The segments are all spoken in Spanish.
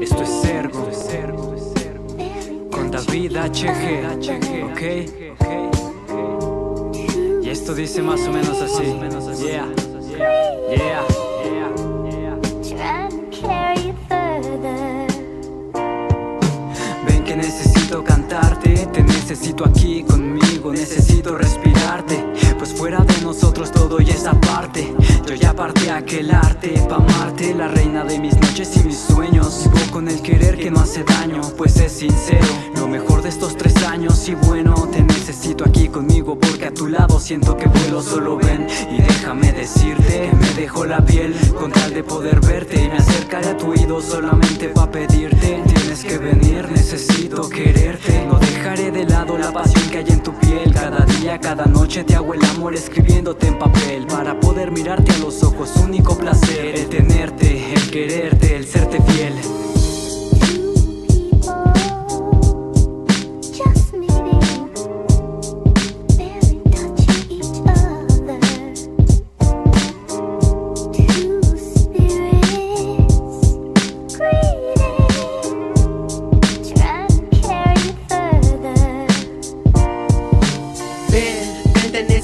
Esto es Ergo, con David HG, ok. Y esto dice más o menos así. Yeah, yeah, Ven que necesito cantarte, te necesito aquí conmigo, necesito respirarte. Pues fuera de nosotros todo y esa parte. Yo ya partí aquel arte pa' amarte, la reina de mis noches y mis sueños. Con el querer que no hace daño, pues es sincero. Lo mejor de estos tres años y bueno, te necesito aquí conmigo porque a tu lado siento que vuelo. Solo ven y déjame decirte que me dejo la piel con tal de poder verte y me acercaré a tu oído solamente pa' pedirte. Tienes que venir, necesito quererte. No dejaré de lado la pasión que hay en tu piel. Cada día, cada noche te hago el amor escribiéndote en papel Para poder mirarte a los ojos, único placer El tenerte,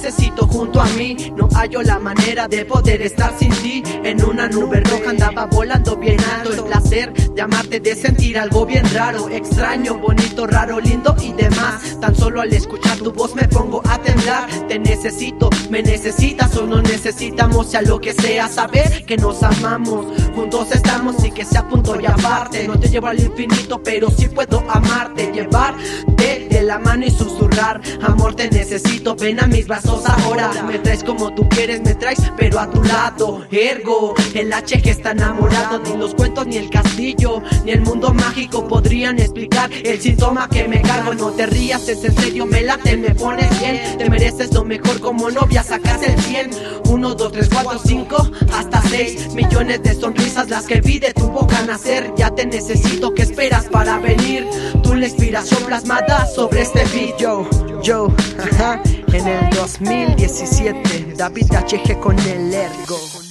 necesito junto a mí. No hallo la manera de poder estar sin ti. En una nube roja andaba volando bien alto. El placer de amarte, de sentir algo bien raro Extraño, bonito, raro, lindo y demás. Tan solo al escuchar tu voz me pongo a temblar. Te necesito, me necesitas o no necesitamos. Sea lo que sea, saber que nos amamos. Juntos estamos y que sea punto y aparte. No te llevo al infinito pero sí puedo amarte Llevarte la mano y susurrar Amor te necesito, ven a mis brazos ahora. Me traes como tú quieres, me traes pero a tu lado. Ergo, el H que está enamorado Ni los cuentos, ni el castillo, ni el mundo mágico Podrían explicar el síntoma que me cargo. No te rías, es en serio, me late, me pones como novia, sacas el 100 1, 2, 3, 4, 5, hasta 6 Millones de sonrisas las que vi de tu boca nacer. Ya te necesito, ¿qué esperas para venir? Tú la inspiración plasmada sobre este beat. Yo, yo, en el 2017 David HG con el ergo